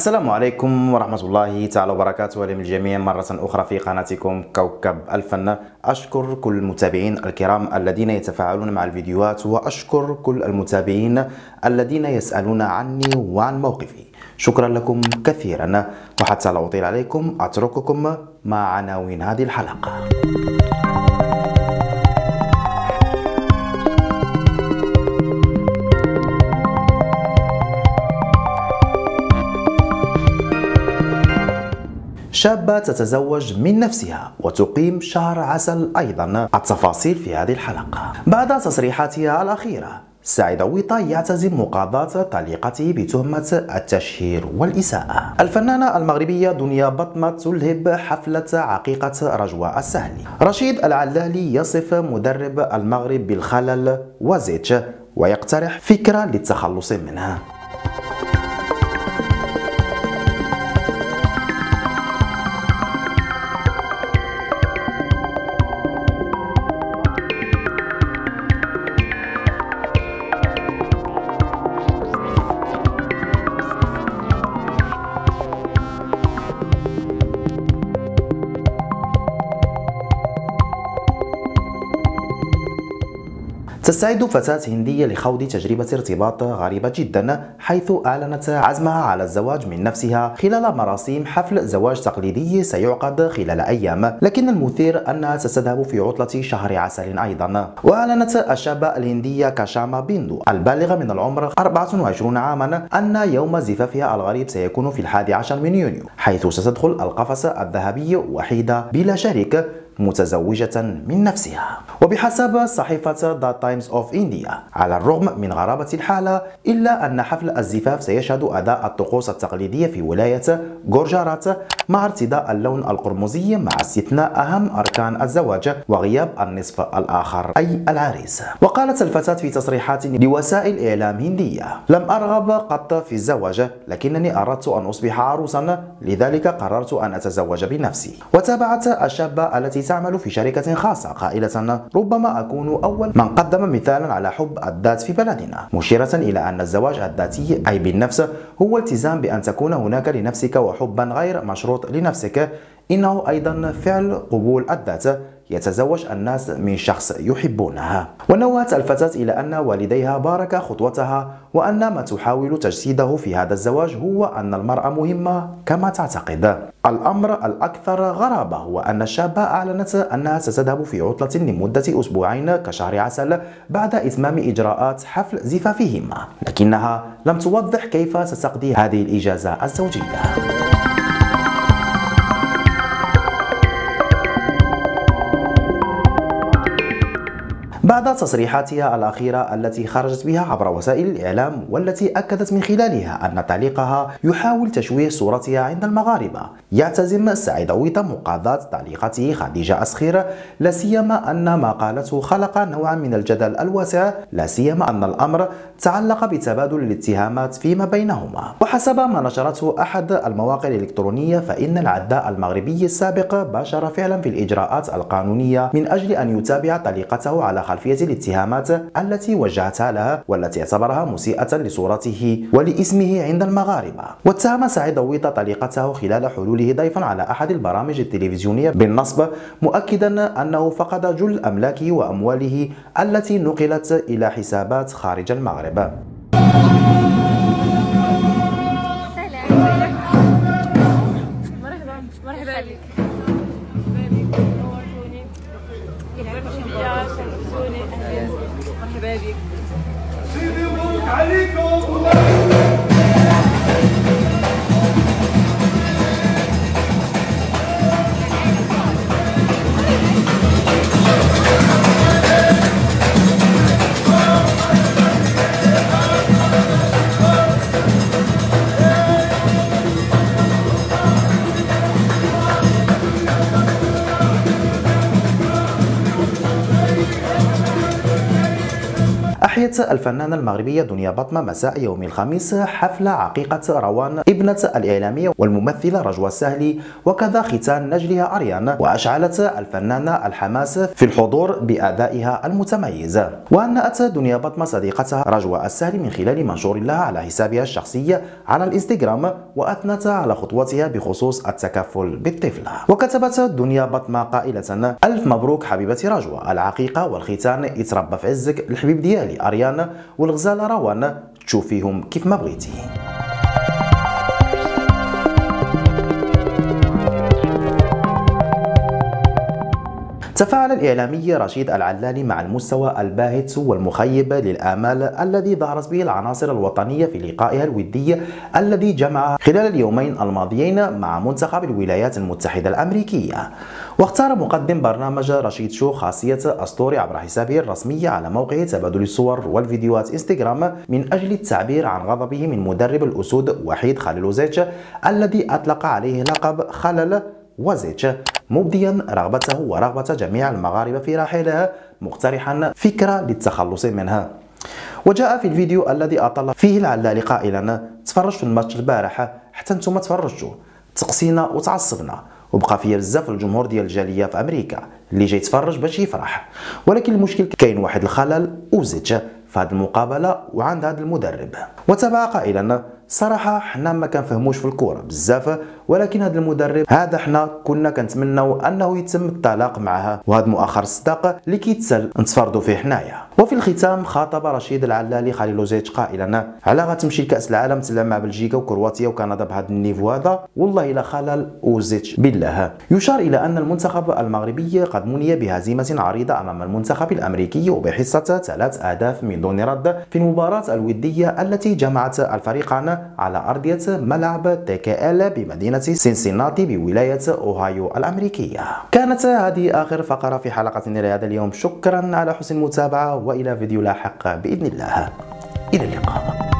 السلام عليكم ورحمة الله تعالى وبركاته للجميع مرة أخرى في قناتكم كوكب الفن. أشكر كل المتابعين الكرام الذين يتفاعلون مع الفيديوهات وأشكر كل المتابعين الذين يسألون عني وعن موقفي. شكرا لكم كثيرا وحتى لا أطيل عليكم أترككم مع عناوين هذه الحلقة. شابة تتزوج من نفسها وتقيم شهر عسل أيضا. التفاصيل في هذه الحلقة. بعد تصريحاتها الأخيرة سعيد ويطا يعتزم مقاضاة طليقته بتهمة التشهير والإساءة. الفنانة المغربية دنيا بطمة تلهب حفلة عقيقة رجوى السهلي رشيد العلالي يصف مدرب المغرب بالخلل وزيتش ويقترح فكرة للتخلص منها. تستعد فتاة هندية لخوض تجربة ارتباط غريبة جدا حيث أعلنت عزمها على الزواج من نفسها. خلال مراسيم حفل زواج تقليدي سيعقد خلال أيام. لكن المثير أنها ستذهب في عطلة شهر عسل أيضا. وأعلنت الشابة الهندية كاشاما بيندو البالغة من العمر 24 عاما أن يوم زفافها الغريب سيكون في الحادي عشر من يونيو حيث ستدخل القفص الذهبي وحيدة بلا شريك. متزوجة من نفسها. وبحسب صحيفة ذا تايمز اوف انديا على الرغم من غرابة الحالة إلا أن حفل الزفاف سيشهد أداء الطقوس التقليدية في ولاية غورجارات مع ارتداء اللون القرمزي مع استثناء أهم أركان الزواج وغياب النصف الآخر أي العريس. وقالت الفتاة في تصريحات لوسائل إعلام هندية لم أرغب قط في الزواج لكنني أردت أن أصبح عروسا لذلك قررت أن أتزوج بنفسي. وتابعت الشابة التي تعمل في شركة خاصة. قائلة ربما أكون أول من قدم مثالا على حب الذات في بلدنا. مشيرة إلى أن الزواج الذاتي أي بالنفس هو التزام بأن تكون هناك لنفسك وحبا غير مشروط لنفسك. إنه أيضا فعل قبول الذات يتزوج الناس من شخص يحبونها. ونوهت الفتاة إلى أن والديها بارك خطوتها وأن ما تحاول تجسيده في هذا الزواج هو أن المرأة مهمة كما تعتقد. الأمر الأكثر غرابة هو أن الشابة أعلنت أنها ستذهب في عطلة لمدة أسبوعين كشهر عسل بعد إتمام إجراءات حفل زفافهما لكنها لم توضح كيف ستقضي هذه الإجازة الزوجية. بعد تصريحاتها الأخيرة التي خرجت بها عبر وسائل الإعلام والتي أكدت من خلالها أن تعليقها يحاول تشويه صورتها عند المغاربة. يعتزم سعيد ويطا مقاضاة تعليقته خديجة أسخير لا سيما أن ما قالته خلق نوعا من الجدل الواسع لا سيما أن الأمر تعلق بتبادل الاتهامات فيما بينهما. وحسب ما نشرته أحد المواقع الإلكترونية فإن العداء المغربي السابق باشر فعلا في الإجراءات القانونية من أجل أن يتابع طليقته على خلفية الاتهامات التي وجهتها لها والتي اعتبرها مسيئة لصورته ولإسمه عند المغاربة. واتهم سعيد ويطا طليقته خلال حلوله ضيفا على أحد البرامج التلفزيونية بالنصب مؤكدا أنه فقد جل أملاكه وأمواله التي نقلت إلى حسابات خارج المغرب. مرحبا بك الفنانة المغربية دنيا بطمة مساء يوم الخميس حفل عقيقة روان ابنة الإعلامية والممثلة رجوى السهلي وكذا ختان نجلها أريان. وأشعلت الفنانة الحماس في الحضور بأدائها المتميز. وهنأت دنيا بطمة صديقتها رجوى السهلي من خلال منشور لها على حسابها الشخصي على الإنستغرام وأثنت على خطوتها بخصوص التكفل بالطفلة وكتبت دنيا بطمة قائلة ألف مبروك حبيبتي رجوى العقيقة والختان يتربى في عزك الحبيب ديالي أريان. والغزالة روان تشوفيهم كيف ما بغيتي. تفاعل الإعلامي رشيد العلالي مع المستوى الباهت والمخيب للآمال الذي ظهرت به العناصر الوطنية في لقائها الودي الذي جمعها خلال اليومين الماضيين مع منتخب الولايات المتحدة الأمريكية. واختار مقدم برنامج رشيد شو خاصية أسطوري عبر حسابه الرسمي على موقع تبادل الصور والفيديوهات إنستغرام من أجل التعبير عن غضبه من مدرب الأسود وحيد خليلوزيتش الذي أطلق عليه لقب خلل وزيتش مبديا رغبته ورغبة جميع المغاربة في رحيلها مقترحا فكرة للتخلص منها. وجاء في الفيديو الذي أطل فيه العلالي قائلا تفرج في الماتش البارح حتى أنتم تفرجتوا. تقسينا وتعصبنا. وبقى فيا بزاف الجمهور ديال الجالية في أمريكا اللي جاي يتفرج باش يفرح. ولكن المشكل كاين واحد الخلل وزيتش في هذه المقابلة وعند هذا المدرب. وتابع قائلا صراحة حنا ما كنفهموش في الكورة بزاف ولكن هذا المدرب هذا حنا كنا كنتمناو أنه يتم الطلاق معها وهذا مؤخر الصداق اللي كيتسال نتفرضوا فيه حنايا. وفي الختام خاطب رشيد العلالي خليلوزيتش قائلا على غتمشي لكأس العالم تلعب مع بلجيكا وكرواتيا وكندا بهذا ال niveau هذا؟ والله إلا خلل وزيتش بالله. يشار إلى أن المنتخب المغربي قد مني بهزيمة عريضة أمام المنتخب الأمريكي وبحصة ثلاث أهداف من دون رد في المباراة الودية التي جمعت الفريقان على أرضية ملعب TQL بمدينة سينسيناتي بولاية أوهايو الأمريكية. كانت هذه آخر فقرة في حلقة لهذا اليوم. شكرا على حسن المتابعة وإلى فيديو لاحق بإذن الله. إلى اللقاء.